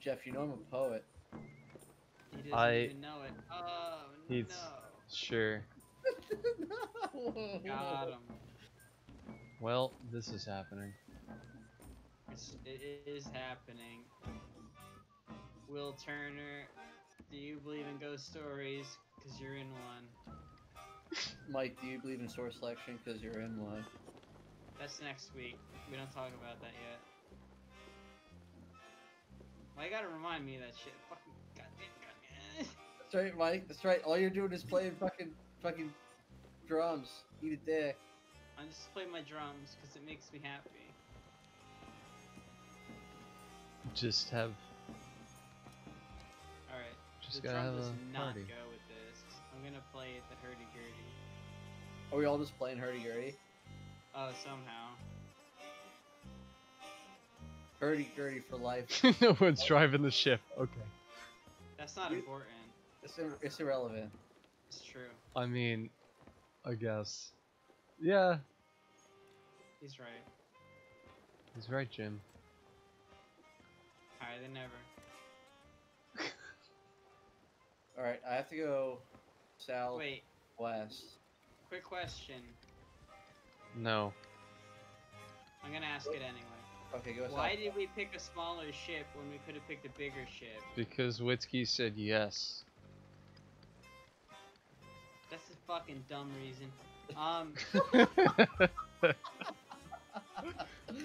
Jeff, you know I'm a poet. He doesn't I- even know it. Oh He's- no. Sure. Got him. Well, this is happening. It's, it is happening. Will Turner, do you believe in ghost stories? Cause you're in one. Mike, do you believe in source selection? Because you're in one. That's next week. We don't talk about that yet. Why you gotta remind me of that shit? Fucking goddamn, goddamn. That's right, Mike. That's right. All you're doing is playing fucking fucking drums. Eat a dick. I just play my drums because it makes me happy. Just have, Alright, just the gotta drum have does a not party. go with this. I'm gonna play the hurdy-gurdy. Are we all just playing hurdy-gurdy? Oh, somehow. Hurdy-gurdy for life. no one's driving the ship. Okay. That's not important. It's, ir- it's irrelevant. It's true. I mean, I guess. Yeah, He's right. he's right, Jim. Higher than ever. All right, I have to go southwest. Wait, west. quick question. No. I'm gonna ask it anyway. Okay, go Why did we pick a smaller ship when we could have picked a bigger ship? Because Witsky said yes. That's a fucking dumb reason. Um,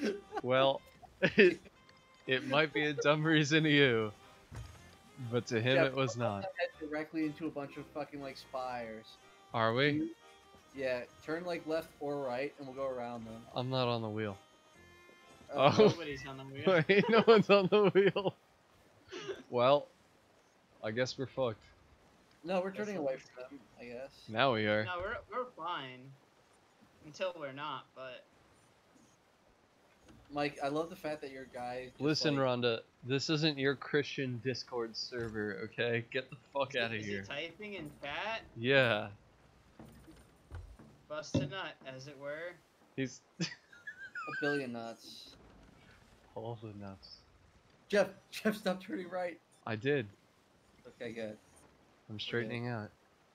well, it, it might be a dumb reason to you, but to him Jeff, it was not. Head directly into a bunch of fucking like spires. Are we? Yeah, turn like left or right, and we'll go around them. I'm not on the wheel. Uh, Oh. nobody's on the wheel. Wait, no one's on the wheel. Well, I guess we're fucked. No, we're turning away from them. I guess. Now we are. No, we're we're fine. Until we're not, but Mike, I love the fact that your guy. just, Listen, like, Rhonda, this isn't your Christian Discord server, okay? Get the fuck out of is here. he typing in chat? Yeah, Bust a nut, as it were. he's a billion nuts. All the nuts. Jeff, Jeff, stop turning right. I did. Okay, good. I'm straightening out.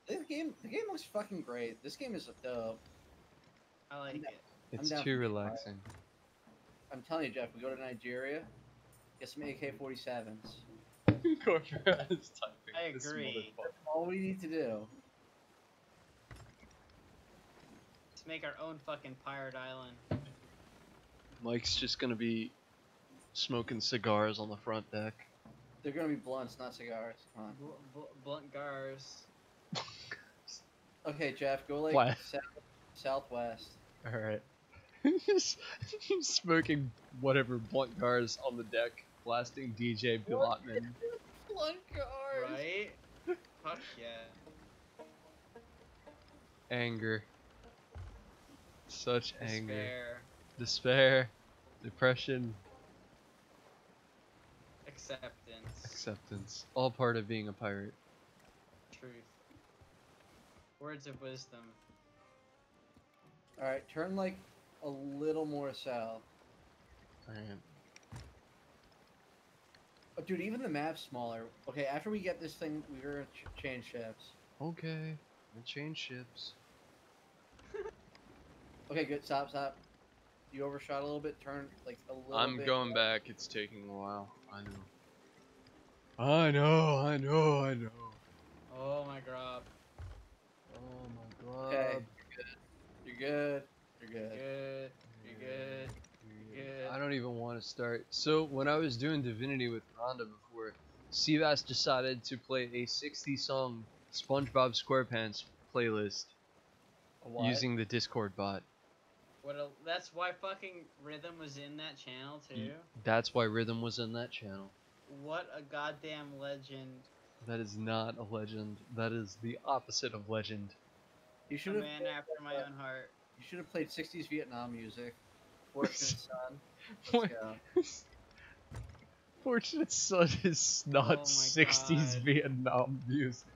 The game, the game looks fucking great. This game is a dope. I like it. It's down too for it. relaxing. I'm telling you, Jeff. We go to Nigeria, get some AK-47s. Corporate is typing. I agree. motherfucker. All we need to do. Let's make our own fucking pirate island. Mike's just gonna be smoking cigars on the front deck. They're gonna be blunts, not cigars. Come on. Bl- bl- blunt gars. Okay, Jeff, go like What? south, southwest. Alright. smoking whatever blunt cars on the deck, blasting DJ Blotman. Blunt cars. Right? Fuck yeah. Anger. Such anger. Despair. Despair. Depression. Acceptance. Acceptance. All part of being a pirate. Truth. Words of wisdom. All right, turn like a little more south. Alright. Oh, dude, even the map's smaller. Okay, after we get this thing, we're gonna ch- change ships. Okay. We'll change ships. Okay, good. Stop, stop. You overshot a little bit. Turn like a little. I'm bit going left. back. It's taking a while. I know. I know, I know, I know. Oh my god. Oh my god. Okay, you're good. You're good. You're Good. You're good. Good. I don't even want to start. So when I was doing Divinity with Rhonda before, Seabass decided to play a 60 song SpongeBob SquarePants playlist using the Discord bot. What a, that's why fucking Rythm was in that channel too. That's why Rythm was in that channel. What a goddamn legend. That is not a legend. That is the opposite of legend. You A should have. man after my own heart. You should have played '60s Vietnam music. Fortunate Son. What? Let's go. Fortunate Son is not Oh 60s God. Vietnam music.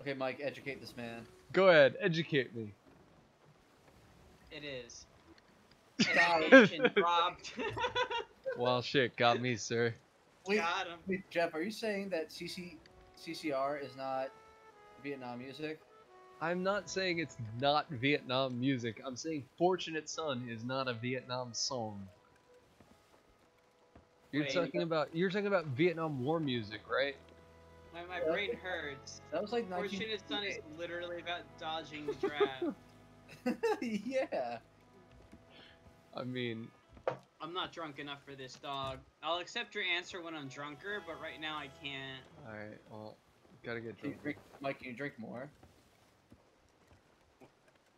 Okay, Mike, educate this man. Go ahead, educate me. It is. Got it. Well, shit, got me, sir. Wait. Got him. Wait, Jeff, are you saying that CC CCR is not Vietnam music? I'm not saying it's not Vietnam music. I'm saying Fortunate Son is not a Vietnam song. You're Wait, talking about you're talking about Vietnam War music, right? My, my brain hurts. That was like 19. Fortunate Son is literally about dodging the draft. yeah. I mean, I'm not drunk enough for this dog. I'll accept your answer when I'm drunker, but right now I can't. all right, well, gotta get Can drunk. drink, Mike, can you drink more?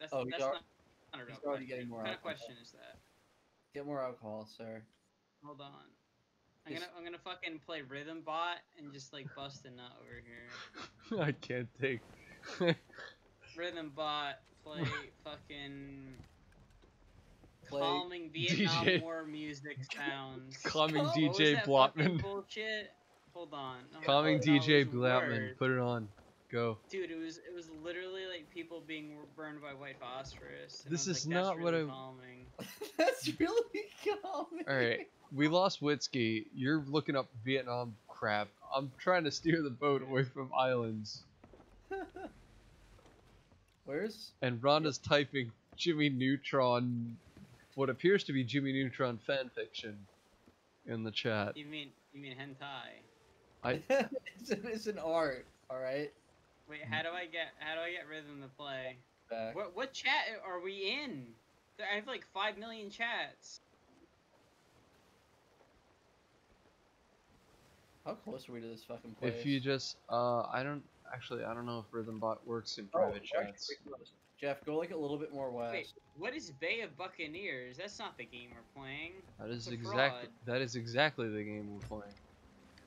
That's, Oh, he's that's not, not a he's real already question. getting more What kind of question is that? Get more alcohol, sir. Hold on. I'm gonna I'm gonna fucking play Rythm Bot and just like bust a nut over here. I can't take. Rythm Bot play fucking Play calming Vietnam DJ War music sounds. Calming oh, What What DJ that Blotman. Bullshit. Hold on. No, oh, Calming no, DJ it was Blotman. Put it on. Go. Dude, it was it was literally like people being burned by white phosphorus. This is like, "That's not what really I- Calming. That's really calming. All right, we lost Witsky. You're looking up Vietnam crap. I'm trying to steer the boat away from islands, Where's and Rhonda's typing Jimmy Neutron, what appears to be Jimmy Neutron fan fiction, in the chat. You mean you mean hentai? I- it's, an, it's an art, all right. Wait, how do I get how do I get Rythm to play? Back. What what chat are we in? I have like five million chats. How close are we to this fucking place? If you just, uh, I don't actually, I don't know if Rythmbot works in Oh, private actually, chats. Jeff, go like a little bit more west. Wait, what is Bay of Buccaneers? That's not the game we're playing. That is it's exactly that is exactly the game we're playing.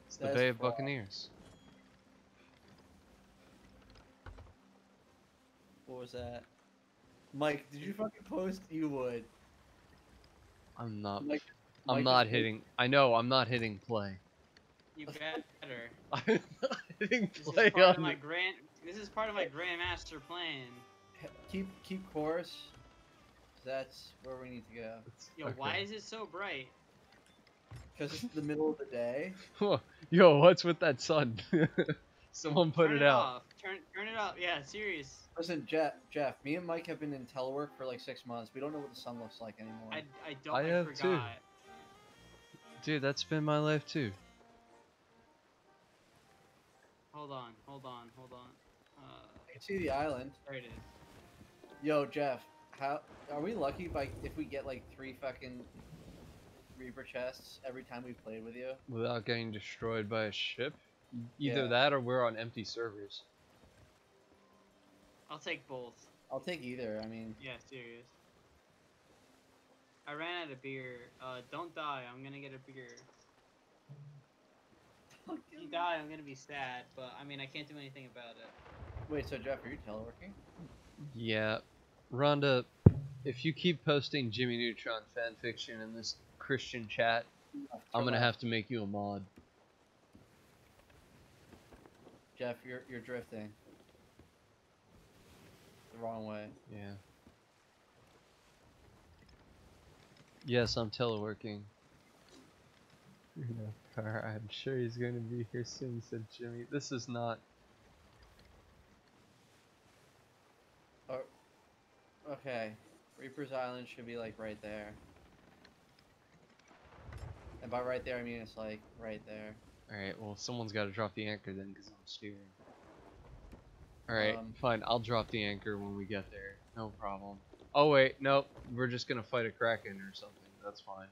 It's the Bay of fraud. Buccaneers. What was that? Mike, did you fucking post? You would. I'm not. Mike, I'm Mike not hitting. I know I'm not hitting play. You better. I'm not hitting This play is part of on. my grand. This is part of my grandmaster plan. Keep keep course. That's where we need to go. Yo, why is it so bright? Because it's the middle of the day. Yo, what's with that sun? Someone put Turn it out. Off. Turn turn it up. Yeah, serious. Listen, Jeff, Jeff, me and Mike have been in telework for like six months. We don't know what the sun looks like anymore. I, I don't. I I, have too. Dude, that's been my life too. Hold on. Hold on. Hold on. Uh, I can see the island. there it is. Yo, Jeff, how are we lucky by if we get like three fucking Reaper chests every time we played with you? Without getting destroyed by a ship. Either Yeah. that or we're on empty servers. I'll take both. I'll take either. I mean, Yeah, serious. I ran out of beer. Uh, don't die. I'm gonna get a beer. If you die, I'm gonna be sad. But I mean, I can't do anything about it. wait. So Jeff, are you teleworking? Yeah. Rhonda, if you keep posting Jimmy Neutron fanfiction in this Christian chat, oh, I'm gonna have to make you a mod. Jeff, you're you're drifting. The wrong way. Yeah. Yes, I'm teleworking. Car, I'm sure he's going to be here soon, said Jimmy. This is not. Okay, Reaper's Island should be like right there. And by right there, I mean it's like right there. Alright, well, someone's got to drop the anchor then, because I'm steering. Alright, Um, fine. I'll drop the anchor when we get there. No problem. Oh, wait. Nope. We're just going to fight a Kraken or something. That's fine.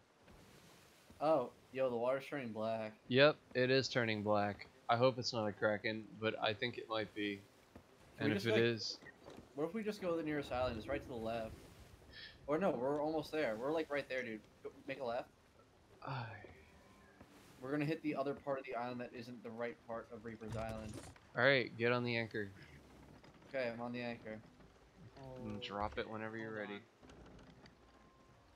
Oh, yo, the water's turning black. Yep, it is turning black. I hope it's not a Kraken, but I think it might be. Can And if just, it like- is, What if we just go to the nearest island? It's right to the left. Or no, we're almost there. We're like right there, dude. Go- Make a left. We're gonna hit the other part of the island that isn't the right part of Reaper's Island. Alright, get on the anchor. Okay, I'm on the anchor. And drop it whenever you're Hold ready. on.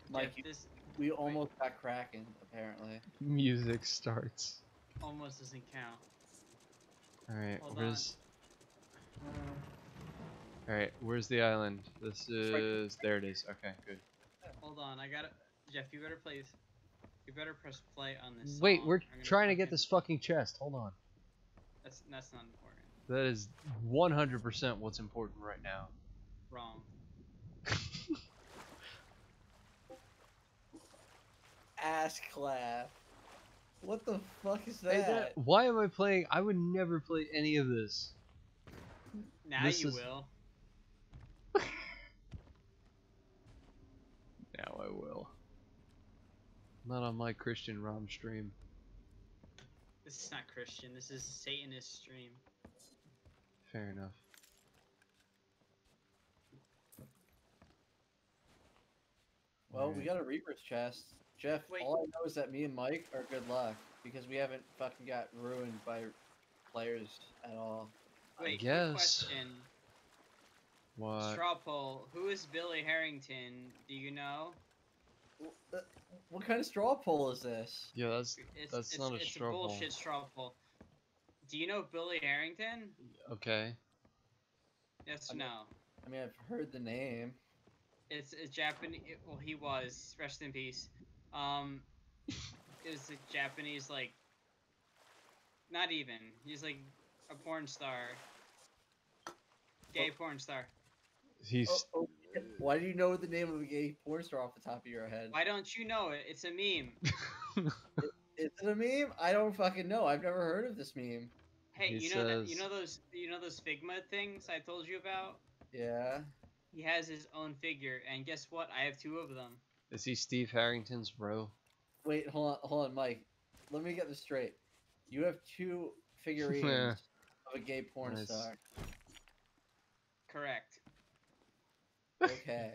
Mike, Jeff, you- this we almost got Kraken, apparently. Music starts. almost doesn't count. Alright, Hold where's. Uh, alright, where's the island? This right- is. There it is. Okay, good. Hold on, I gotta. Jeff, you better please... You better press play on this. Wait, song. we're trying to get fucking- this fucking chest. Hold on. That's that's not important. That is 100% what's important right now. Wrong. Ass clap. What the fuck is Hey, that? that- why am I playing? I would never play any of this. Now This you is- will. Now I will. Not on my Christian ROM stream. This is not Christian. This is Satanist stream. Fair enough. Well, we got a Reaper's chest. Jeff, Wait. all I know is that me and Mike are good luck because we haven't fucking got ruined by players at all. Wait, quick guess. question. What? Straw poll. Who is Billy Herrington? Do you know? Uh, What kind of straw poll is this? Yeah, that's It's, That's it's, not a it's straw poll. It's bullshit straw poll. Do you know Billy Herrington? okay. Yes or I'm- no? I mean, I've heard the name. It's a Japanese. Well, he was. Rest in peace. Um, it was a Japanese like. Not even. He's like a porn star. Gay porn star. He's Oh, oh, why do you know the name of a gay porn star off the top of your head? Why don't you know it? It's a meme. Is it a meme? I don't fucking know. I've never heard of this meme. Hey, He you know that you know those you know those Figma things I told you about? Yeah. He has his own figure, and guess what? I have two of them. Is he Steve Harrington's bro? Wait, hold on, hold on, Mike. Let me get this straight. You have two figurines Yeah. of a gay porn Nice. star. Correct. Okay.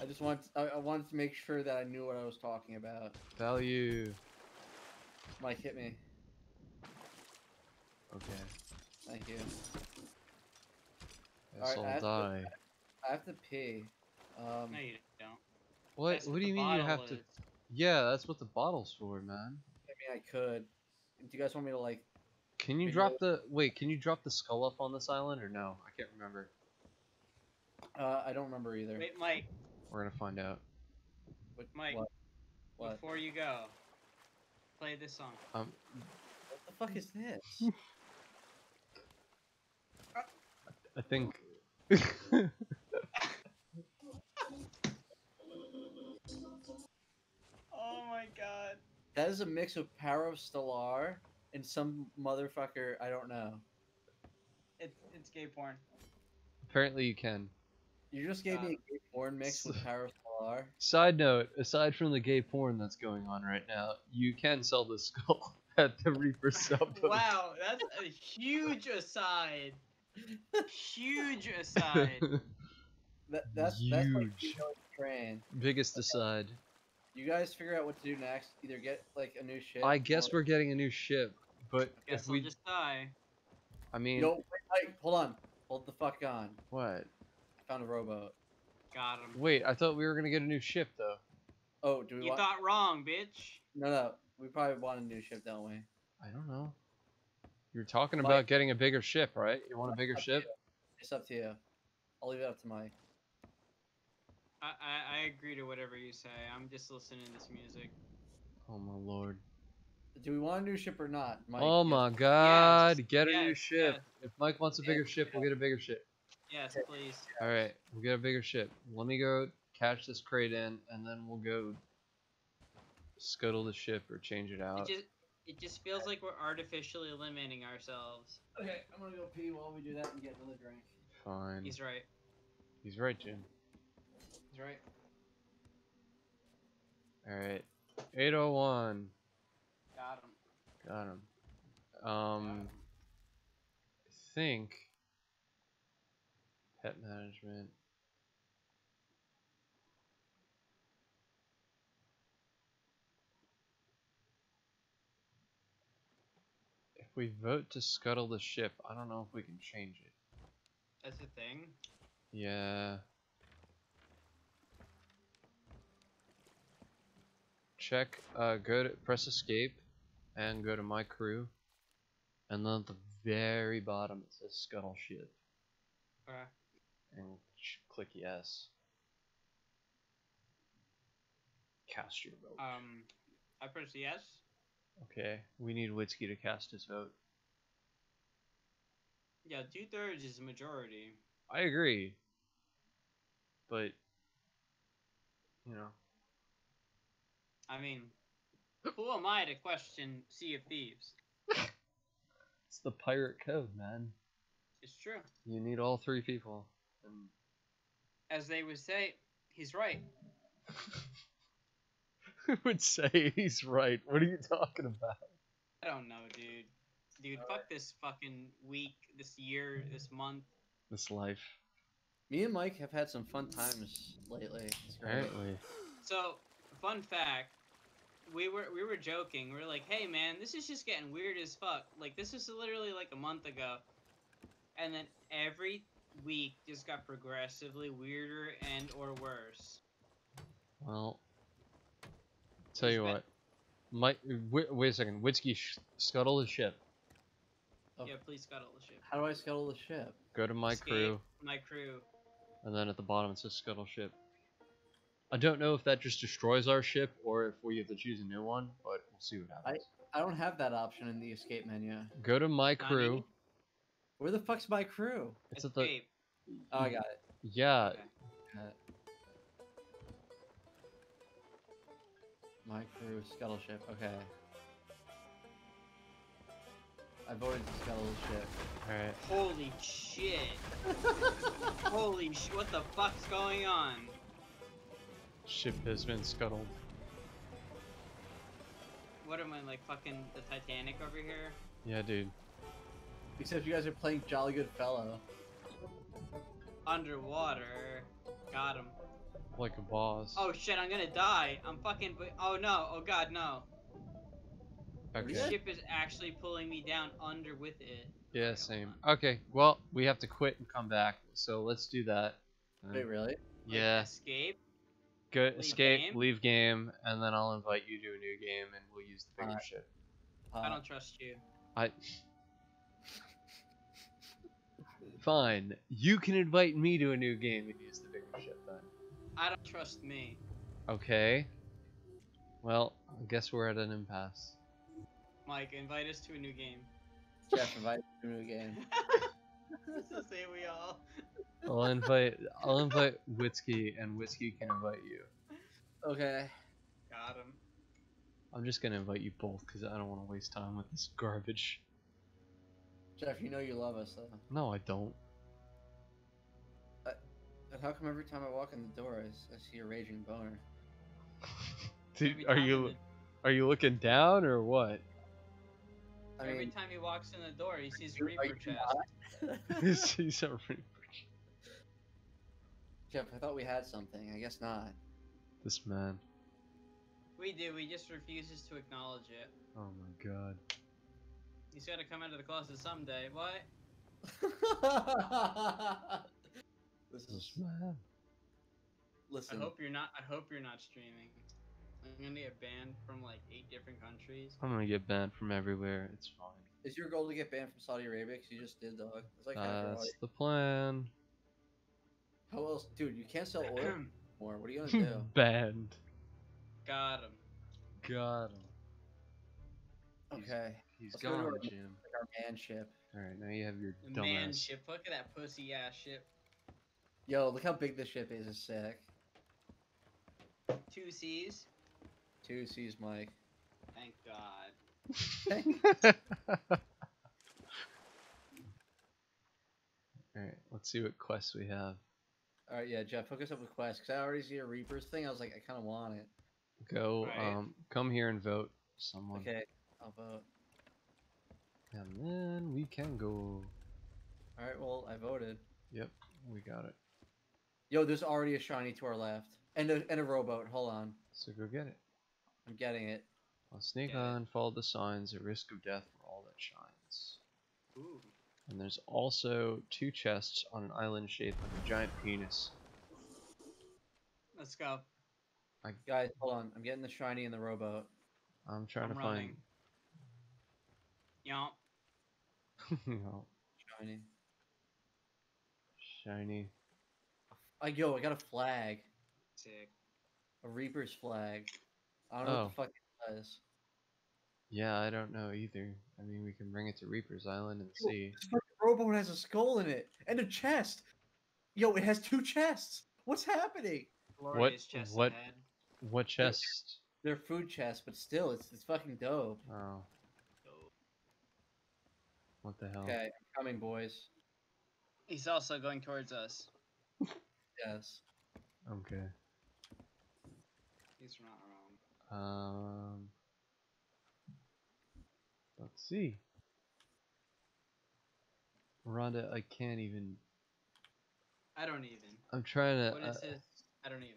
I just want I, I wanted to make sure that I knew what I was talking about. Value. Mike, hit me. Okay. Thank you. Guess Alright, I'll I have to- die. I have to pee. Um, No, you don't. What? That's What do you mean you bottle have to? Yeah, that's what the bottle's for, man. I mean, I could. Do you guys want me to like? Can you drop the wait? Can you drop the skull up on this island or no? I can't remember. Uh, I don't remember either. Wait, Mike. We're gonna find out. What, Mike. What? What? Before you go, play this song. Um, What the fuck is this? I think. Oh my god. that is a mix of Power of Stellar and some motherfucker I don't know. It's it's gay porn. Apparently you can. You just gave me Uh, a gay porn mix with Power of Stellar. Side note: aside from the gay porn that's going on right now, you can sell the skull at the Reaper sub. Wow, that's a huge aside. Huge aside. That, that's that's like Huge. you know, train. Biggest aside. You guys figure out what to do next. Either get like a new ship. I guess or- we're getting a new ship, but Guess if I'll we, just die. I mean, No, wait, wait, hold on. Hold the fuck on. what? I found a rowboat. Got him. Wait, I thought we were gonna get a new ship though. Oh, do we You want? thought wrong, bitch. No, no. We probably want a new ship, don't we? I don't know. You're talking Mike- about getting a bigger ship, right? You want a bigger Up ship? It's up to you. I'll leave it up to Mike. I, I, I agree to whatever you say. I'm just listening to this music. Oh my lord. Do we want a new ship or not, Mike? oh Yes. my god, Yes, get a new ship. yes. If Mike wants a bigger Yes, ship, we'll get a bigger ship. Yes, please. Alright, we'll get a bigger ship. Let me go catch this crate in, and then we'll go scuttle the ship or change it out. It out. just it just feels like we're artificially limiting ourselves. Okay, I'm gonna go pee while we do that and get another drink. Fine. He's right. He's right, Jim. Right. Alright. 801. Got him. Got him. Um, I think pet management. If we vote to scuttle the ship, I don't know if we can change it. That's a thing. Yeah. Check, uh, go to, press escape, and go to my crew. And then at the very bottom it says scuttle ship. Okay. And click yes. Cast your vote. Um, I press yes. okay, we need Witsky to cast his vote. Yeah, two thirds is the majority. I agree. But, you know, I mean, who am I to question Sea of Thieves? it's the pirate code, man. It's true. You need all three people. And As they would say, he's right. who would say he's right? What are you talking about? I don't know, dude. Dude, fuck this fucking week, this year, this month. This life. Me and Mike have had some fun times lately. It's. Apparently. So, fun fact, we were we were joking. We were like, "Hey, man, this is just getting weird as fuck." Like this is literally like a month ago, and then every week just got progressively weirder and or worse. Well, tell you what. Mike, wait, wait a second. Witsky, sh- scuttle the ship. Oh. Yeah, please scuttle the ship. How do I scuttle the ship? Go to my Escape crew, My crew. and then at the bottom it says scuttle ship. I don't know if that just destroys our ship or if we have to choose a new one, but we'll see what happens. I I don't have that option in the escape menu. Go to my crew. Where the fuck's my crew? It's at the Escape. Oh, I got it. yeah. Okay. Got it. My crew, scuttle ship. Okay. I voted to scuttle the ship. All right. Holy shit. Holy sh! What the fuck's going on? Ship has been scuttled. What am I like fucking the Titanic over here? Yeah, dude. Except you guys are playing Jolly Good Fellow. Underwater. Got him. Like a boss. Oh shit! I'm gonna die. I'm fucking. Oh no! Oh god no! okay. The ship is actually pulling me down under with it. Yeah, same. Okay, well, we have to quit and come back, so let's do that. Wait, really? Like, yeah, Escape. Go leave escape, game? leave game, and then I'll invite you to a new game, and we'll use the bigger Alright. ship. Uh, I don't trust you. I. Fine, you can invite me to a new game and use the bigger ship then. I don't trust me. Okay. Well, I guess we're at an impasse. Mike, invite us to a new game. Jeff, invite me to a new game. so say we all. I'll invite. I'll invite Witsky, and Witsky can invite you. Okay. Got him. I'm just gonna invite you both because I don't want to waste time with this garbage. Jeff, you know you love us, though. No, I don't. But how come every time I walk in the door, I see a raging boner? Dude, are you are you looking down or what? I every mean, time he walks in the door, he sees a Reaper you chest. He's a Reaper. Jeff, I thought we had something. I guess not. This man. We do. He just refuses to acknowledge it. Oh my god. He's got to come out of the closet someday. What? this This is. man. Listen. I hope you're not. I hope you're not streaming. I'm gonna get banned from like eight different countries. I'm gonna get banned from everywhere. It's fine. Is your goal to get banned from Saudi Arabia? Cause you just did, dog. It's like half That's the plan. How else, dude? You can't sell oil anymore. What are you gonna do? Banned. Got him. Got him. Okay, He's Let's go to gone, our- Jim. like our man ship. Alright, now you have your The man dumbass. ship. Look at that pussy ass ship. Yo, look how big this ship is. It's sick. Two C's. Two sees Mike. Thank God. Alright, let's see what quests we have. All right, yeah, Jeff, hook us up with quests. Cause I already see a Reapers thing. I was like, I kind of want it. Go, Right. um, come here and vote someone. Okay, I'll vote. And then we can go. All right, well, I voted. Yep, we got it. Yo, there's already a shiny to our left, and a and a rowboat. Hold on, So go get it. I'm getting it. I'll sneak Get it. on, follow the signs, at risk of death for all that shines. Ooh. And there's also two chests on an island shaped like a giant penis. Let's go. Guys, hold on. I'm getting the shiny in the rowboat. I'm trying I'm to running. Yomp. find no, Shiny. shiny. I yo, I got a flag. Sick. A Reaper's flag. I don't know Oh. what the oh. fuck it does. Yeah, I don't know either. I mean, we can bring it to Reaper's Island and Yo, see. This fucking rowboat has a skull in it and a chest. Yo, it has two chests. What's happening? Glorious chest what- ahead. What chest? They're food chests, but still, it's it's fucking dope. Oh, what the hell? Okay, I'm coming, boys. He's also going towards us. Yes. Okay. He's not wrong. Um. Let's see. Rhonda, I can't even. I don't even. I'm trying to. What is uh, his? I don't even.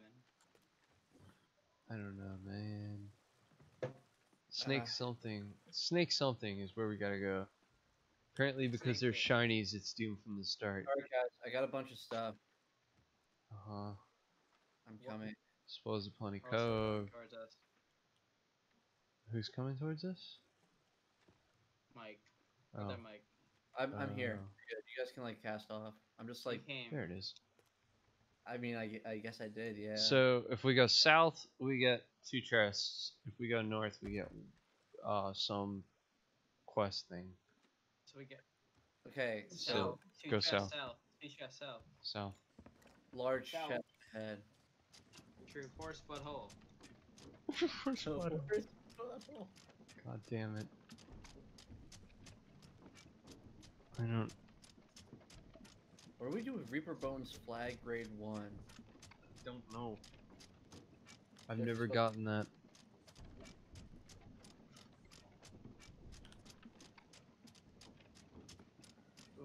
I don't know, man. Snake Uh. something. Snake something is where we gotta go. Apparently, because they're shinies, it's doomed from the start. Alright, guys, I got a bunch of stuff. Uh huh. I'm Yep. coming. Suppose Plenty Also going Cove. Towards us. Who's coming towards us? Mike. Oh, Other Mike. I'm, I'm here. Oh. You're good. You guys can like cast off. I'm just like, came. there it is. I mean, I, I guess I did, yeah. So if we go south, we get two chests. If we go north, we get uh some quest thing. So we get okay, So, south. Two go chests south. south. Two chests south. South. large South. chest ahead. True. Force foot hole. So, where's- God damn it. I don't. What do we do with Reaper Bones flag grade one? don't know. I've They're never so- gotten that.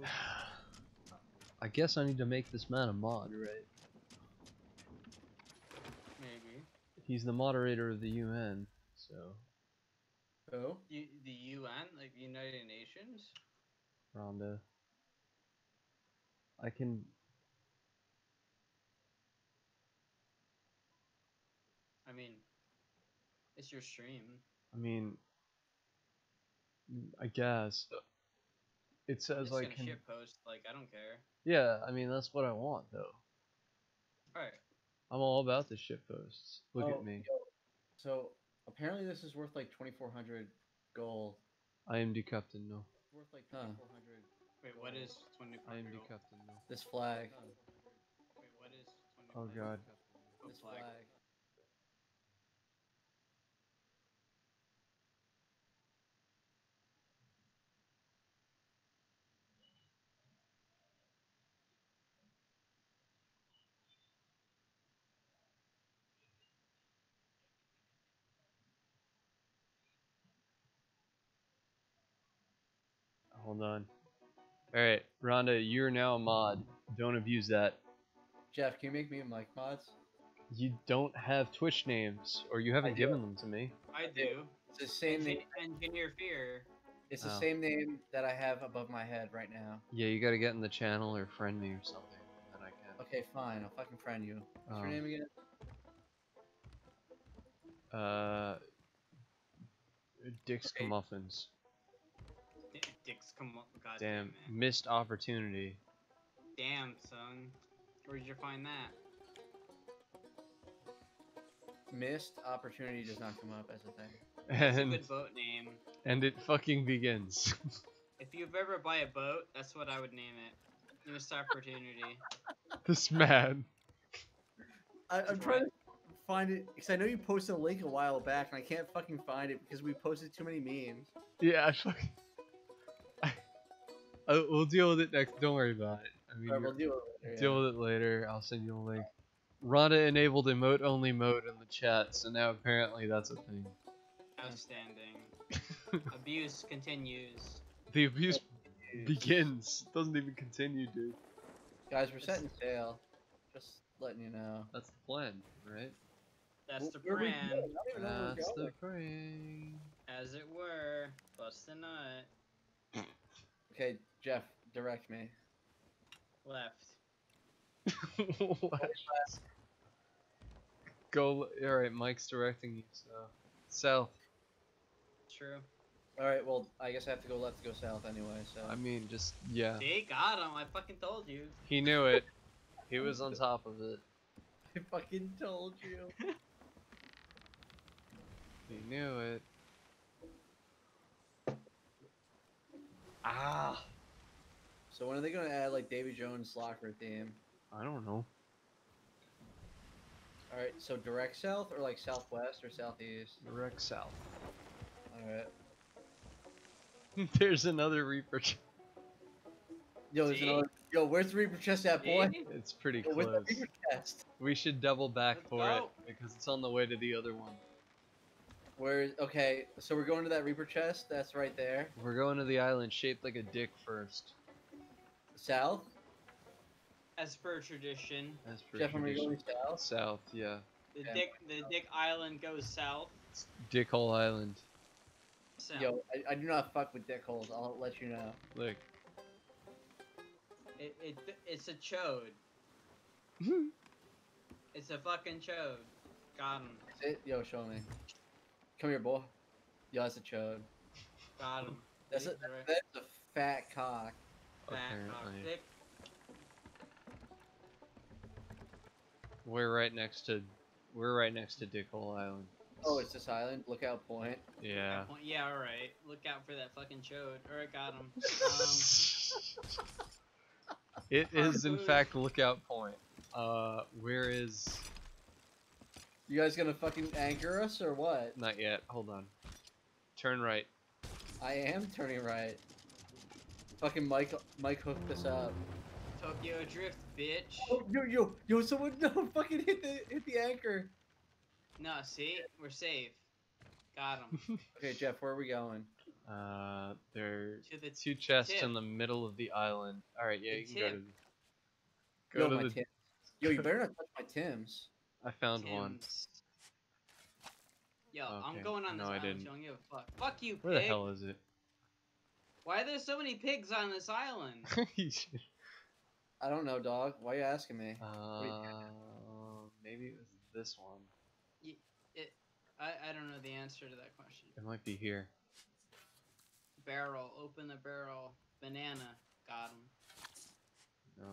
I guess I need to make this man a mod, right? Maybe. He's the moderator of the UN, so Who? U- the UN, like the United Nations. Rhonda. I can. I mean, it's your stream. I mean. I guess. It says It's I gonna can. shit post. Like I don't care. Yeah, I mean that's what I want though. All right. I'm all about the shit posts. Look Oh, at me. So apparently this is worth like 2,400 gold. I am the captain now. It's worth like Uh. uh, 2,400. Wait, what is 2,400? I am the captain now. This flag. Wait, what is twenty Oh god. What This flag? Hold on. Alright, Rhonda, you're now a mod. Don't abuse that. Jeff, can you make me a mic mods? You don't have Twitch names, or you haven't I do. given them to me. I do. It's the same name. Engineer Fear. It's the Oh. same name that I have above my head right now. Yeah, you gotta get in the channel or friend me or something. Then I can. Okay, fine. I'll fucking friend you. What's Um, your name again? Uh, Dick's Okay. Muffins. D- Dicks come up. God Damn, man. missed opportunity. Damn, son. Where'd you find that? Missed opportunity does not come up as a thing. It's a And good boat name. and it fucking begins. If you've ever buy a boat, that's what I would name it. Missed opportunity. this man. I, I'm That's trying to find it because I know you posted a link a while back, and I can't fucking find it because we posted too many memes. Yeah, I fucking. I, I, we'll deal with it next. Don't worry about it. I mean, Alright, we'll deal with it. later, deal with it later. I'll send you a link. Rhonda enabled emote only mode in the chat, so now apparently that's a thing. Outstanding. Abuse continues. The abuse begins. Doesn't even continue, dude. Guys, we're setting sail. Just letting you know. That's the plan, right? That's Wh- the where plan, going? I don't even know where That's the plan. as it were. Bust a nut. Okay, Jeff, direct me. Left. Left. Go. All right, Mike's directing you. So south. True. All right, well, I guess I have to go left to go south anyway. So I mean, just yeah. See, got him. I fucking told you. He knew it. He was on top of it. I fucking told you. he knew it. Ah, So when are they gonna add like Davy Jones locker theme? I don't know. All right, so direct south or like southwest or southeast? Direct south. All right. There's another Reaper. ch- Yo, there's See? another. Yo, where's the Reaper chest at, boy? It's pretty Yo, where's the close. Reaper chest? We should double back Let's for it because it's on the way to the other one. Where? Okay, so we're going to that Reaper chest. That's right there. We're going to the island shaped like a dick first. South. As per tradition, As per Jeff, tradition. going south? South, yeah. the Yeah. Dick the Dick Island goes south. Dickhole Island. South. Yo, I, I do not fuck with dick holes. I'll let you know. Look. It, it it's a chode. It's a fucking chode. Got him. Is it? Yo, show me. Come here, boy. Yo, that's a chode. Got him. That's a that's a fat cock. Fat cock Apparently. We're right next to we're right next to Dickhole Island. Oh, it's this island. Lookout point. Yeah. That point- Yeah, alright. Look out for that fucking chode. Alright, got him. Um, it is in fact lookout point. Uh where is You guys gonna fucking anchor us or what? not yet. Hold on. Turn right. I am turning right. Fucking Mike, Mike hooked us up. Tokyo Drift, bitch. Oh, yo, yo, yo! Someone, no, fucking hit the hit the anchor. No, see? We're safe. Got him. Okay, Jeff, where are we going? Uh there To the two chests tip. in the middle of the island. Alright, yeah, The you can go to tip. the, Yo, go my to the Tim. Yo, you better not touch my Tim's. I found one. Tim's. Yo, I'm going on this no, I island. didn't. so I don't give a fuck. Fuck you, Where the hell is it? Why are there so many pigs on this island? I don't know, dog. Why are you asking me? uh, you- maybe it was this one. It, I, I don't know the answer to that question. It might be here. Barrel, open the barrel. Banana, got him. No.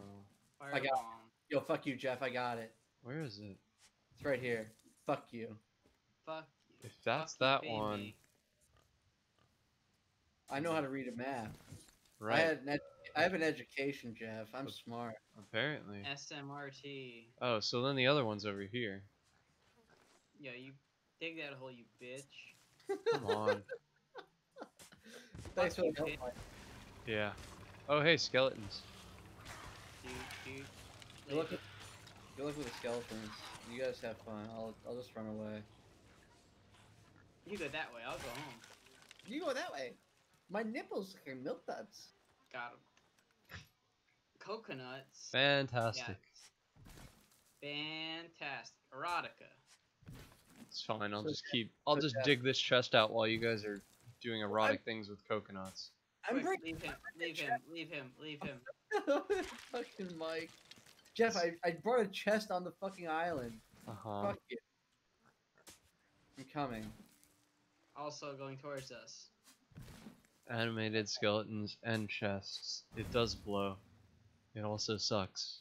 Fire I got- bomb. Yo, fuck you, Jeff. I got it. Where is it? It's right here. Fuck you. Fuck you. If that's Fuck you, that baby. one, I know how to read a map. I right? had an ed- I have an education, Jeff. I'm smart. Apparently. SMRT. Oh, so then the other one's over here. Yeah, you dig that hole, you bitch. Come on. Thanks for Fuck the help. Mike. yeah. Oh, hey, skeletons. Dude, dude. Good luck, with, good luck with the skeletons. You guys have fun. I'll I'll just run away. You go that way, I'll go home. You go that way. My nipples are milk duds. Got him. Coconuts. Fantastic. Fantastic. Erotica. It's fine. I'll So just keep. I'll so just Jeff- dig this chest out while you guys are doing erotic things with coconuts. I'm Quick, leave him, leave him, leave him, leave him. fucking Mike. Jeff, I, I brought a chest on the fucking island. Uh huh. Fuck you. I'm coming. Also going towards us. Animated skeletons and chests. It does blow. It also sucks.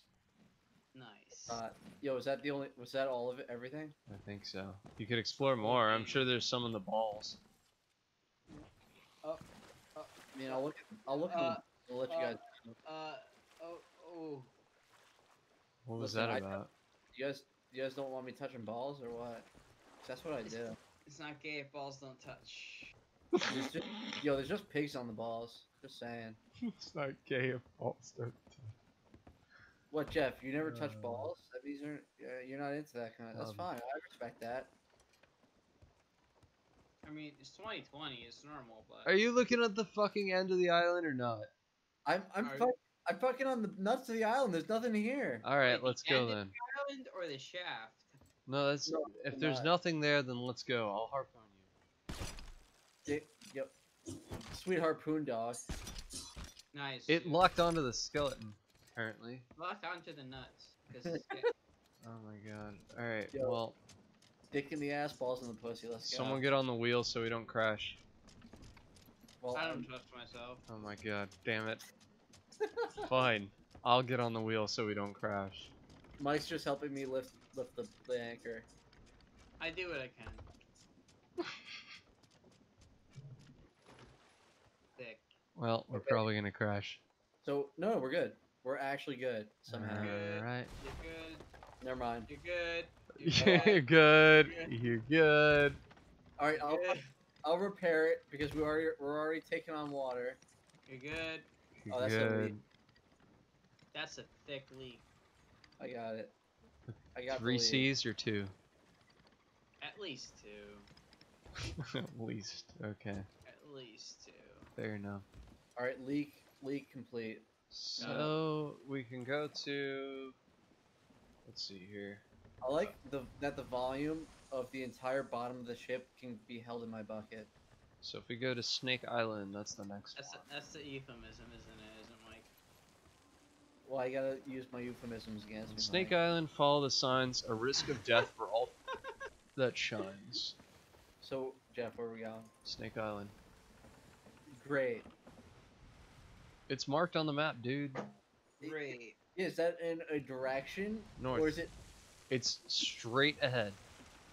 Nice. Uh, yo, is that the only? Was that all of it? Everything? I think so. You could explore more. I'm sure there's some in the balls. I mean, I'll look. I'll look. Uh, I'll let you uh, guys. uh, oh, oh. What was Listen, that I- about? You guys, you guys don't want me touching balls or what? that's what I do. It's not gay if balls don't touch. There's just, yo, there's just pigs on the balls. Just saying. it's not gay if balls don't. What, Jeff? You never touch Uh, balls? That means you're, uh, you're not into that kind of. That's Um, fine. I respect that. I mean, it's 2020. It's normal, but Are you looking at the fucking end of the island or not? I'm, I'm, Are- fuck, I'm fucking on the nuts of the island. There's nothing here. All right, Wait, let's go end of then. island or the shaft? No, that's No, if there's not. nothing there, then let's go. I'll harpoon you. Yep. Sweet harpoon dog. Nice. It locked onto the skeleton, apparently. Locked onto the nuts. 'cause it's. Oh my god. All right. Well, Dick in the ass, balls in the pussy. Let's go. someone get on the wheel so we don't crash. Well, I I'm- don't trust myself. Oh my god. Damn it. Fine. I'll get on the wheel so we don't crash. Mike's just helping me lift lift the, the anchor. I do what I can. Well, we're Okay. probably gonna crash. So no, we're good. We're actually good somehow. Good. Alright. You're good. Never mind. You're good. You're good. Yeah. You're good. All right, I'll good. I'll repair it because we already we're already taking on water. You're good. You're Oh, that's a good. leak. That's a thick leak. I got it. I got Three lead. C's or two? At least two. At least. Okay. At least two. Fair enough. All right, leak leak complete. So uh, we can go to. Let's see here. I like the that the volume of the entire bottom of the ship can be held in my bucket. So if we go to Snake Island, that's the next That's one. that's the euphemism, isn't it? Isn't Mike? Well, I gotta use my euphemisms against me. Snake Mike. Island, follow the signs. A risk of death for all that shines. So Jeff, where are we going? Snake Island. Great. It's marked on the map, dude. Great. Yeah, is that in a direction North. or is it? It's straight ahead.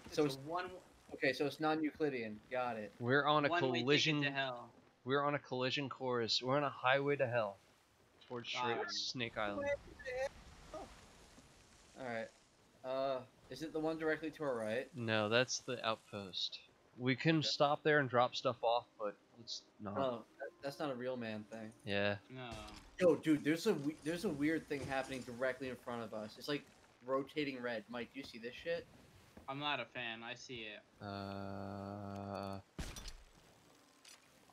It's So a it's- one Okay, so it's non-Euclidean. Got it. We're on a one way collision. to hell. We're on a collision course. We're on a highway to hell. Towards straight Darn. Snake Island. All right. Uh, is it the one directly to our right? No, that's the outpost. We can stop there and drop stuff off, but it's not. Oh, that, that's not a real man thing. Yeah. No. Yo, dude, there's a there's a weird thing happening directly in front of us. It's like rotating red. Mike, do you see this shit? I'm not a fan. I see it. Uh.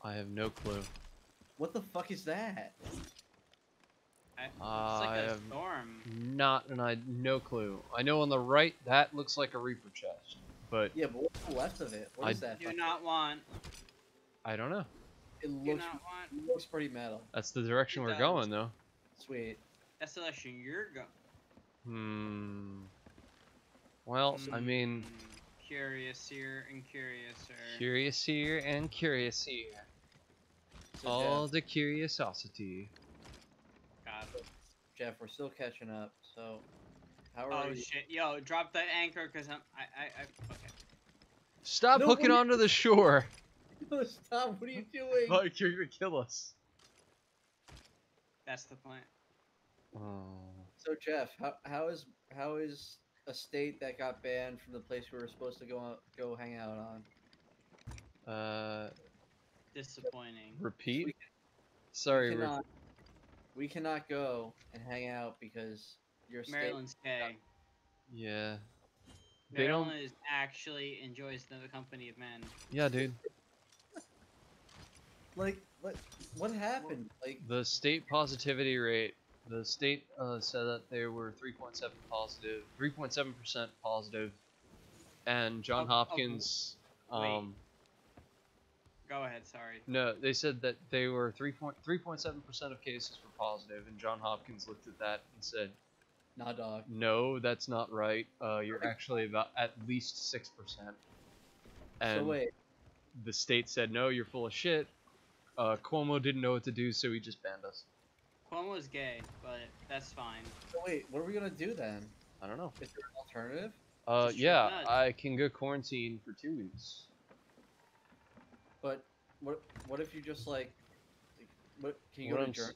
I have no clue. What the fuck is that? I, it's I like a storm. not, and I no clue. I know on the right that looks like a Reaper chest, but Yeah, but what's the left of it? What I is that? Do fucking- not want. I don't know. It looks want. looks pretty metal. That's the direction It we're does. going, though. Sweet. That's the direction you're going. Hmm. Well, I mean, Curious here and curiouser. curious here and curious here. So All Jeff, the curiosity. God. Jeff, we're still catching up. So, how are Oh you? shit. Yo, drop the anchor because I'm. I, I, I. Okay. Stop No, hooking what are you- onto the shore. Stop! What are you doing? Like you're gonna kill us. That's the plan. Oh. So Jeff, how how is how is a state that got banned from the place we were supposed to go on, go hang out on? Uh, Disappointing. repeat. We Sorry, We re- cannot, we cannot go and hang out because your state. Maryland's gay. yeah. They don't- Maryland is actually enjoys the company of men. Yeah, dude. Like what? What happened? Like The state positivity rate. The state uh, said that they were 3.7 positive, 3.7% positive, and John Of- of Hopkins. wait. Um, Go ahead. Sorry. no, they said that they were 3.3.7% of cases were positive, and John Hopkins looked at that and said, nah, dog. "No, that's not right. Uh, you're actually about at least six percent." And so wait, the state said, "No, you're full of shit." Uh, Cuomo didn't know what to do, so he just banned us. Cuomo's gay, but that's fine. so wait. What are we gonna do then? I don't know. Is there an alternative? Uh, Just yeah. I can go quarantine for two weeks. But what what if you just like, like what can you What go to I'm Jer- s-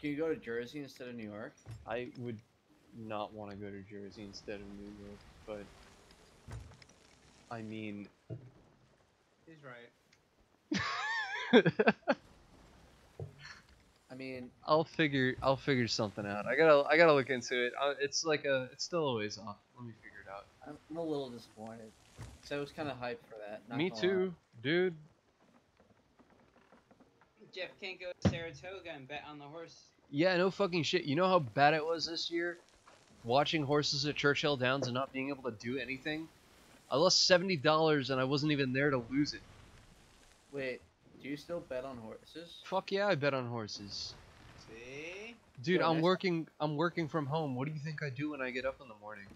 Can you go to Jersey instead of New York? I would not want to go to Jersey instead of New York, but I mean, He's right. I mean, I'll figure I'll figure something out. I gotta I gotta look into it. Uh, it's like a it's still a ways off. Let me figure it out. I'm, I'm a little disappointed. So I was kind of hyped for that. not Me too, lie. dude. Jeff can't go to Saratoga and bet on the horse. Yeah, no fucking shit. You know how bad it was this year? Watching horses at Churchill Downs and not being able to do anything? I lost seventy dollars and I wasn't even there to lose it. Wait, do you still bet on horses? Fuck yeah, I bet on horses. See? Dude, I'm next- working I'm working from home. What do you think I do when I get up in the morning?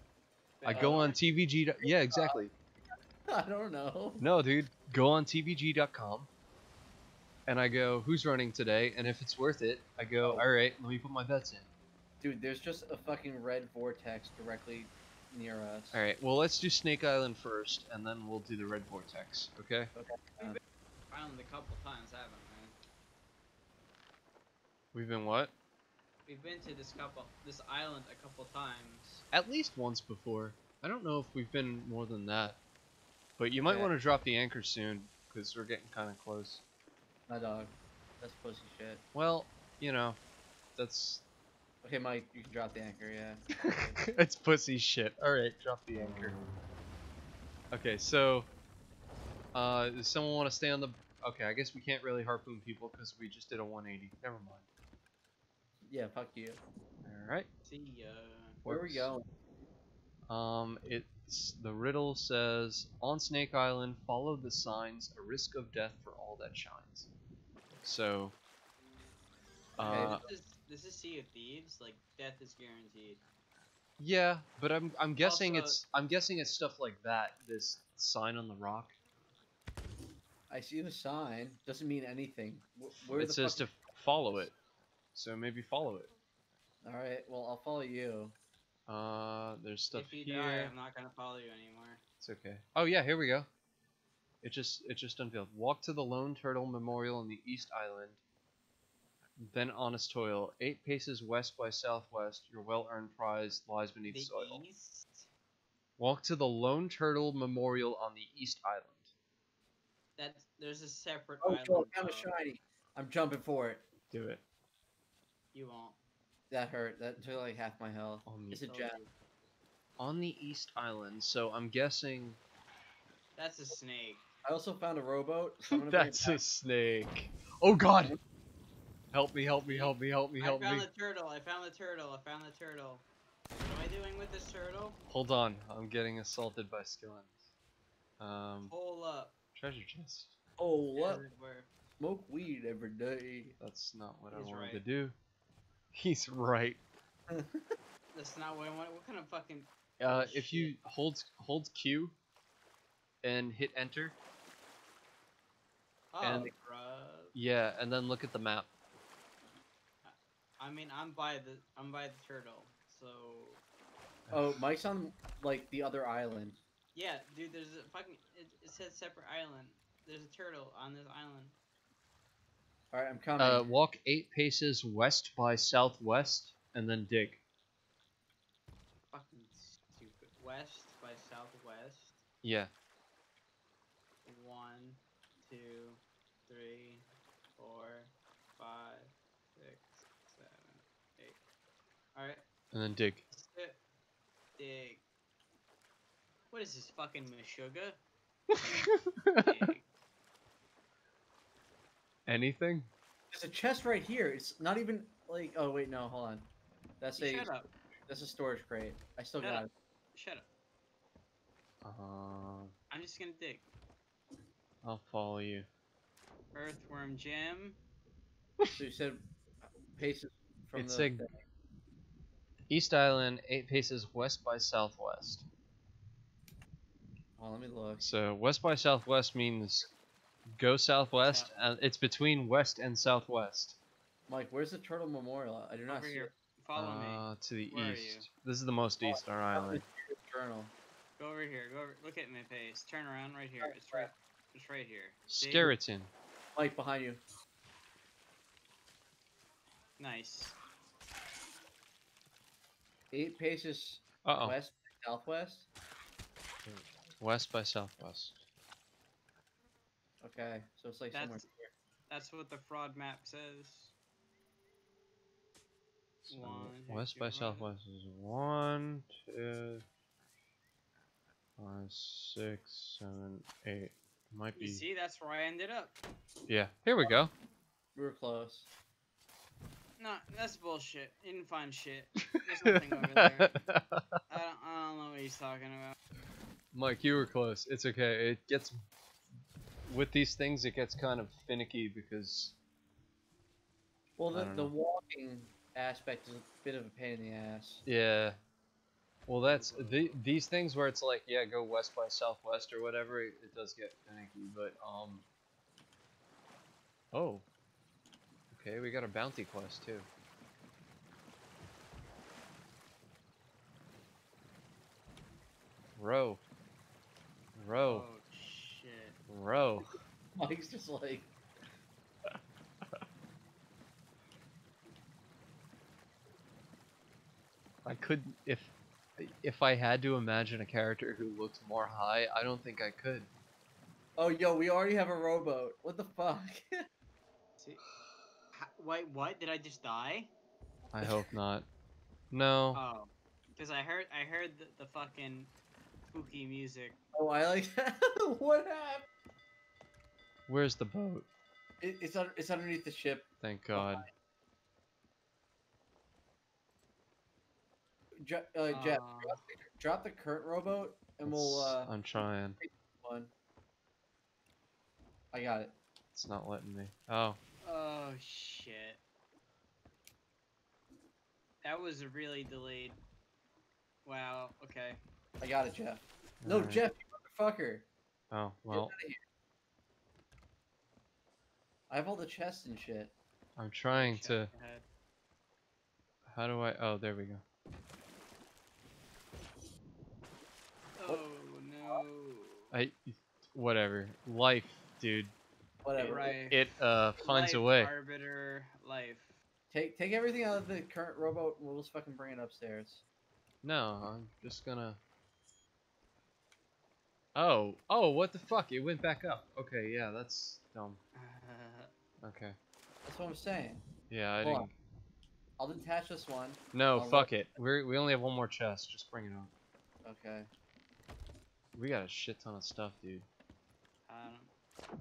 I go uh, on on. TVG. Yeah, exactly. I don't know. No, dude. Go on TVG.com and I go, who's running today? And if it's worth it, I go, Oh. all right, let me put my bets in. Dude, there's just a fucking red vortex directly near us. All right, well, let's do Snake Island first, and then we'll do the Red Vortex. Okay? Found a couple times, haven't We've been what? We've been to this couple, this island a couple times. At least once before. I don't know if we've been more than that. But you might Yeah. want to drop the anchor soon, because we're getting kind of close. My dog. That's pussy shit. Well, you know, that's Okay, Mike, you can drop the anchor. Yeah. it's pussy shit. All right, drop the anchor. Okay, so uh, does someone want to stay on the? Okay, I guess we can't really harpoon people because we just did a 180. Never mind. yeah. Fuck you. All right. See ya. Where are we going? Um, it's the riddle says on Snake Island, follow the signs. A risk of death for all that shines. So, Okay, uh, this is this is Sea of Thieves. Like death is guaranteed. yeah, but I'm I'm guessing Also- it's I'm guessing it's stuff like that. This sign on the rock. I see the sign. Doesn't mean anything. Where it the says fuck- to follow it. So maybe follow it. All right. Well, I'll follow you. Uh, there's stuff if you here. die, I'm not gonna follow you anymore. It's okay. Oh yeah, here we go. It just it just unveiled. Walk to the Lone Turtle Memorial on the East Island. Then honest toil. Eight paces west by southwest. Your well-earned prize lies beneath The soil. east. Walk to the Lone Turtle Memorial on the East Island. That's there's a separate Oh, island. cool, kind of shiny. I'm jumping for it. Do it. You won't. That hurt. That took like half my health. On the It's a Told gem. you. on the East Island. So I'm guessing That's a snake. I also found a rowboat. So I'm gonna bring it that's a snake. Oh God! Help me! Help me! Help me! Help me! Help me. I found me! the turtle. I found the turtle. I found the turtle. What am I doing with this turtle? Hold on, I'm getting assaulted by skillings. Um, Pull up. Treasure chest. Oh, what? Everywhere. Smoke weed every day. That's not what He's I wanted right. to do. He's right. That's not what I want. What kind of fucking? Uh, if Shit. you hold hold Q and hit enter, Oh, And- bruh. yeah, and then look at the map. I mean, I'm by the I'm by the turtle. So Oh, Mike's on like the other island. Yeah, dude. There's a fucking. It, it says separate island. There's a turtle on this island. All right, I'm coming. Uh, walk eight paces west by southwest, and then dig. Fucking stupid. West by southwest. Yeah. One, two, three, four, five, six, seven, eight. All right. And then dig. Dig. What is this fucking Meshuggah? Anything? There's a chest right here. It's not even like. Oh wait, no, hold on. That's You a Shut up. that's a storage crate. I still Shut got up. it. Shut up. Uh, I'm just gonna dig. I'll follow you. Earthworm gem. So you said paces from It's the. a- East Island, eight paces west by southwest. Oh, let me look. So west by southwest means go southwest, and it's between west and southwest. Mike, where's the turtle memorial? I do not Over see here. it. Follow me. uh, to the Where are east. you? This is the most east our island. Journal. Go over here. Go over. Look at my face. Turn around right here. It's right. It's right here. See? Skeleton. Mike, behind you. Nice. Eight paces Uh oh. west, southwest. West by southwest. Okay, so it's like somewhere That's- here. That's what the fraud map says. So One, west by right. southwest is one, two, five, six, seven, eight. Might be. You see, that's where I ended up. Yeah. Here we go. We were close. No, that's bullshit. You didn't find shit. There's nothing over there. I don't, I don't know what he's talking about. Mike, you were close. It's okay. It gets with these things. It gets kind of finicky because Well, the, the walking aspect is a bit of a pain in the ass. yeah. Well, that's the, these things where it's like, yeah, go west by southwest or whatever. It, it does get finicky, but um. Oh. Okay, we got a bounty quest too. Row. Row. Oh, shit. Row. Mike's just like... I could if if I had to imagine a character who looked more high, I don't think I could. Oh yo, we already have a rowboat. What the fuck? Wait, what? Did I just die? I hope not. No. Oh, because I heard I heard the, the fucking spooky music. oh, I like that. what happened? Where's the boat? It, it's un- it's underneath the ship. Thank God. Dro- uh, Jeff, Aw. drop, the, drop the current rowboat, and we'll uh, I'm trying. one. I got it. It's not letting me. Oh. Oh shit. That was really delayed. Wow. Okay. I got it, Jeff. No, alright. Jeff, you motherfucker. Oh Get well. outta here. I have all the chests and shit. I'm trying Shit, to. ahead. How do I? Oh, there we go. Oh no. I. Whatever. Life, dude. Whatever. Right. It uh finds a Life, way. Arbiter life. Take take everything out of the current rowboat, and we'll just fucking bring it upstairs. No, I'm just gonna. Oh, oh, what the fuck? It went back up. Okay, yeah, that's dumb. Okay. That's what I'm saying. Yeah, I Hold didn't. I'll detach this one. No, I'll fuck it. We we only have one more chest. Just bring it up. Okay. We got a shit ton of stuff, dude. um,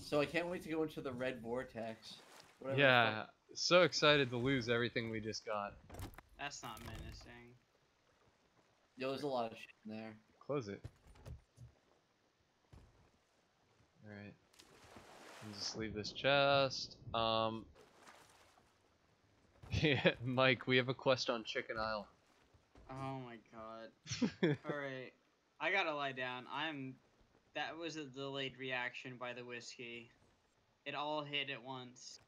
So I can't wait to go into the red vortex. Whatever Yeah, so excited to lose everything we just got. that's not menacing. Yo, there's a lot of shit in there. Close it. Alright. Just leave this chest. Um. Yeah, Mike, we have a quest on Chicken Isle. Oh my god. Alright. I gotta lie down. I'm. That was a delayed reaction by the whiskey. It all hit at once.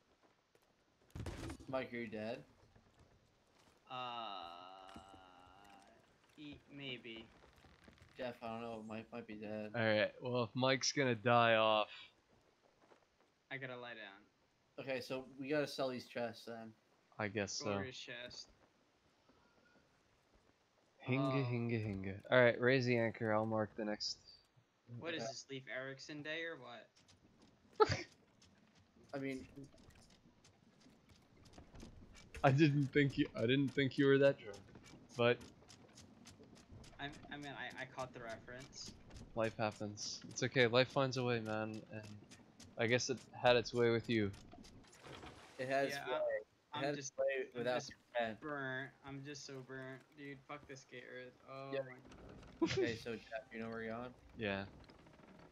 Mike, are you dead? Uh. E- maybe. Jeff, I don't know. Mike might be dead. Alright, well, if Mike's gonna die off. I gotta lie down. Okay, so we gotta sell these chests then. I guess so. Glorious chest. Hinga, Oh. hinga, hinga. Alright, raise the anchor. I'll mark the next. What is this, Leif Erikson Day or what? I mean, I didn't think you. I didn't think you were that drunk. But I, I mean, I, I caught the reference. life happens. It's okay. Life finds a way, man. And I guess it had its way with you. it has. Yeah, way. It I'm has just way I'm without just- burnt. I'm just so burnt. Dude, fuck this gay earth. Oh Yeah. my Okay, so Jeff, you know where you're going? Yeah.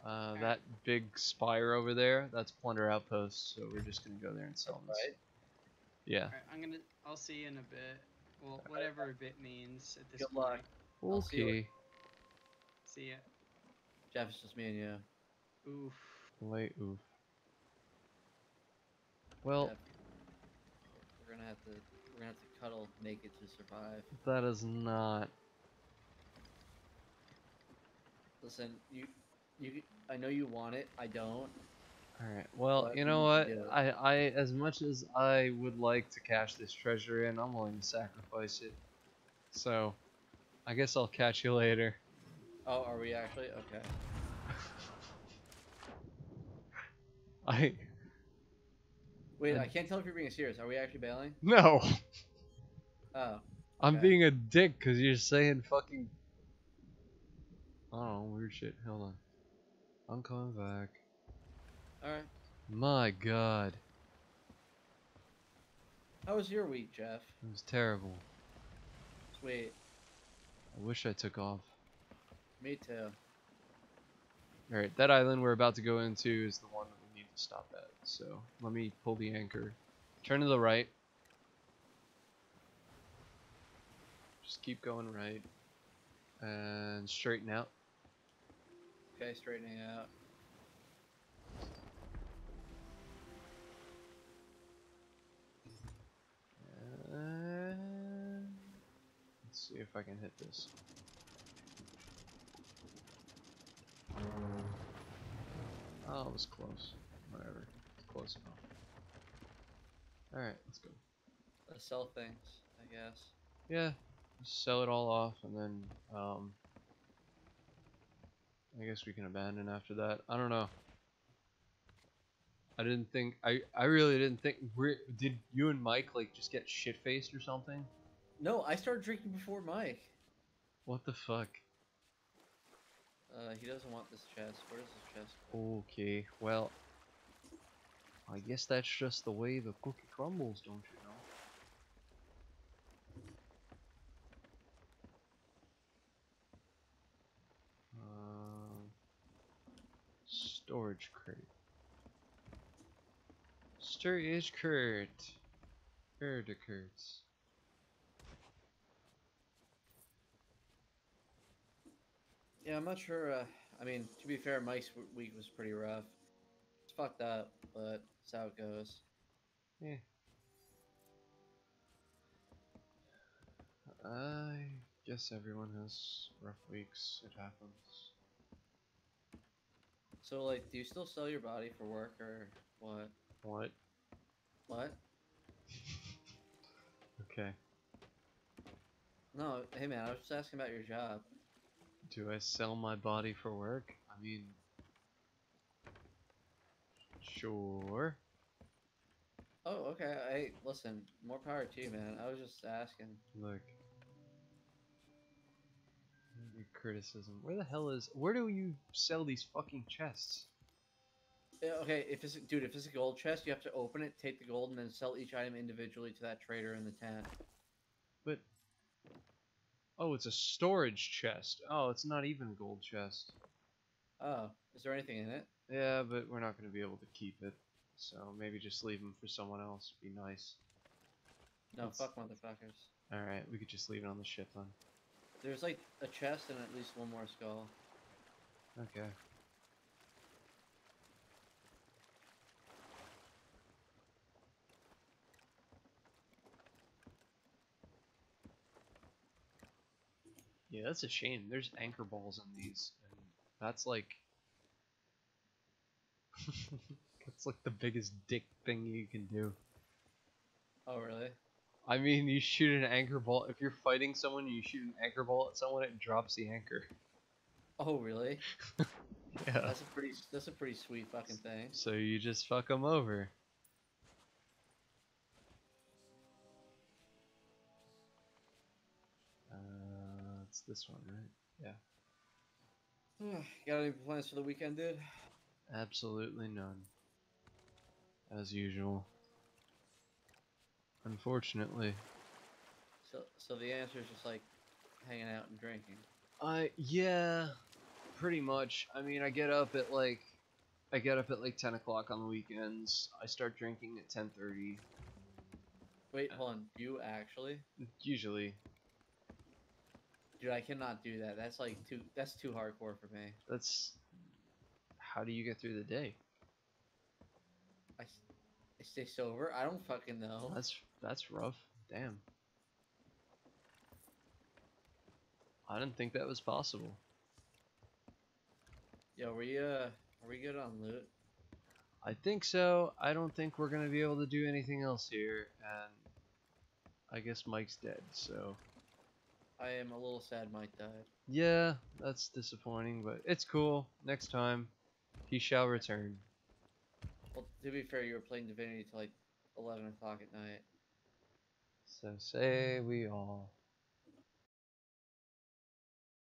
Uh, Alright. that big spire over there, that's Plunder Outpost, so we're just gonna go there and sell them. Right. Yeah. Alright, I'm gonna. I'll see you in a bit. Well, whatever a bit means at this Good point. luck. I'll see Okay. See ya. Jeff, it's just me and you. Oof. Late oof. Well, Jeff, we're gonna have to. We're gonna have to cuddle naked to survive. that is not. Listen, you, you. I know you want it. I don't. Alright, well, But you know what? I, I, as much as I would like to cash this treasure in, I'm willing to sacrifice it. So, I guess I'll catch you later. Oh, are we actually? Okay. I. Wait, I And- can't tell if you're being serious. Are we actually bailing? No! Oh. I'm being a dick because you're saying fucking. I don't weird shit. Hold on. I'm coming back. All right. My god. How was your week, Jeff? It was terrible. Sweet. I wish I took off. Me too. Alright, that island we're about to go into is the one that we need to stop at. So, let me pull the anchor. Turn to the right. Just keep going right. And straighten out. Okay, straightening out. See if I can hit this. Oh, it was close. Whatever. It's close enough. Alright, let's go. Let's sell things, I guess. Yeah, sell it all off, and then um, I guess we can abandon after that. I don't know. I didn't think I I really didn't think did you and Mike like just get shit faced or something? No, I started drinking before Mike. What the fuck? Uh, he doesn't want this chest. Where is this chest? Okay, well, I guess that's just the way the cookie crumbles, don't you know? Um, storage crate. Storage crate. The crates? Yeah, I'm not sure. Uh, I mean, to be fair, Mike's week was pretty rough. It's fucked up, but that's how it goes. Yeah. I guess everyone has rough weeks. It happens. So, like, do you still sell your body for work or what? What? What? Okay. No, hey man, I was just asking about your job. Do I sell my body for work? I mean, sure. Oh, okay. Hey, listen, more power to you, man. I was just asking. Look. Your criticism. Where the hell is? Where do you sell these fucking chests? Yeah, okay, if it's dude, if it's a gold chest, you have to open it, take the gold, and then sell each item individually to that trader in the tent. Oh, it's a storage chest. Oh, it's not even a gold chest. Oh, is there anything in it? Yeah, but we're not going to be able to keep it. So maybe just leave them for someone else. Be nice. No, fuck motherfuckers. All right, we could just leave it on the ship then. There's like a chest and at least one more skull. Okay. Yeah, that's a shame. There's anchor balls in these, and that's like that's like the biggest dick thing you can do. Oh, really? I mean, you shoot an anchor ball. If you're fighting someone, you shoot an anchor ball at someone, it drops the anchor. Oh, really? Yeah. That's a pretty. That's a pretty sweet fucking thing. So you just fuck them over. This one, right? Yeah. Got any plans for the weekend, dude? Absolutely none. As usual. Unfortunately. So, so the answer is just like hanging out and drinking. I yeah, pretty much. I mean, I get up at like, I get up at like ten o'clock on the weekends. I start drinking at ten thirty. Wait, hold on. You actually, Usually, dude? I cannot do that. That's like too. That's too hardcore for me. that's how do you get through the day? I, I stay sober. I don't fucking know. That's that's rough. Damn. I didn't think that was possible. Yo, we uh, are we good on loot? I think so. I don't think we're gonna be able to do anything else here, and I guess Mike's dead. So I am a little sad Mike died. yeah, that's disappointing, but it's cool. Next time, he shall return. Well, to be fair, you were playing Divinity till like eleven o'clock at night. So say we all.